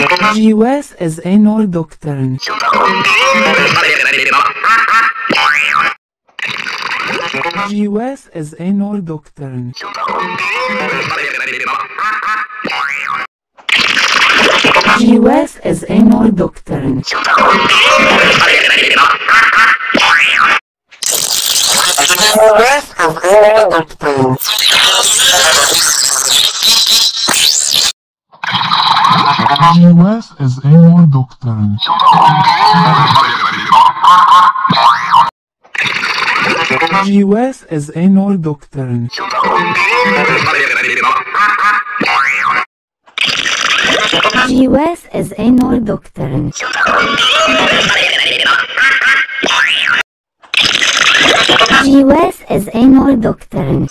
GWAS is annual doctrine. GWAS is annual doctrine. GWAS is annual doctrine. GWAS is annual doctrine. GWAS is annual doctrine. GWAS is annual doctrine. GWAS is annual doctrine.